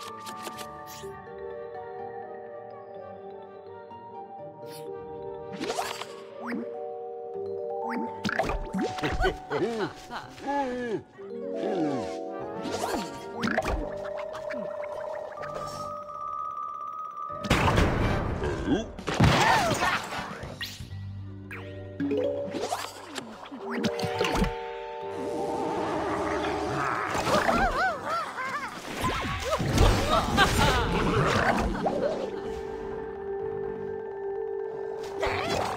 Oh, Woo!